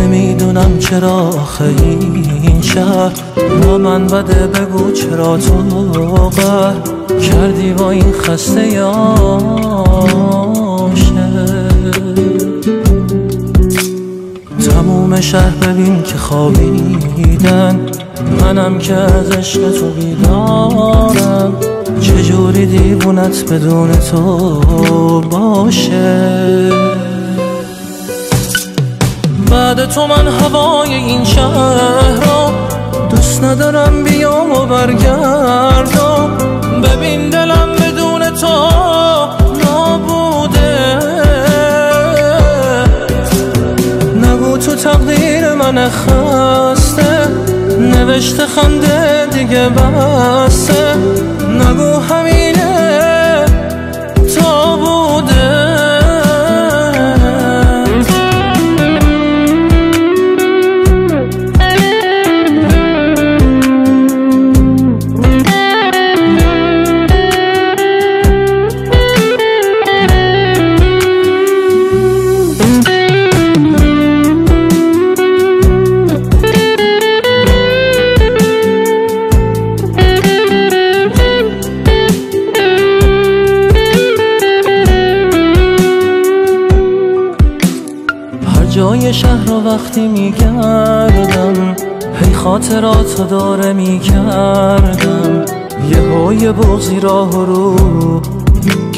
نمی‌دونم چرا آخه این شهر با من بده بگو چرا تو قهر کردی با این خسته یاشه تموم شهر ببین که خوابیدن منم که از عشق تو بیدارم. چجوری دیوونت بدون تو باشه؟ بعد تو من هوای این شهر رو دوست ندارم بیام و برگردم. ببین دلم بدون تو نابوده. نگو تو تقدیر من خسته نوشته خنده دیگه بسته شهر رو وقتی میگردم هی خاطرات داره می‌کردم. یه های بغزی راه رو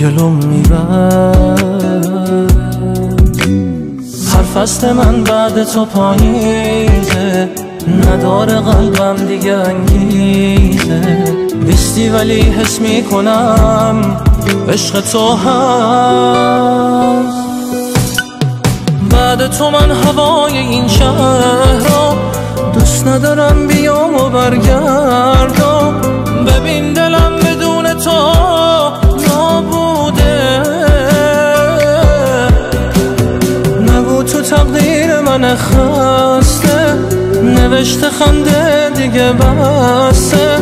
گلوم میبر هر فصل من بعد تو پاییزه نداره قلبم دیگه انگیزه. نیستی ولی حس می‌کنم عشق تو هست بعد تو من هوای این شهر رو دوست ندارم بیام و برگردم. ببین دلم بدون تو نابوده. نگو تو تقدیر من خسته. نوشته خنده دیگه بسته.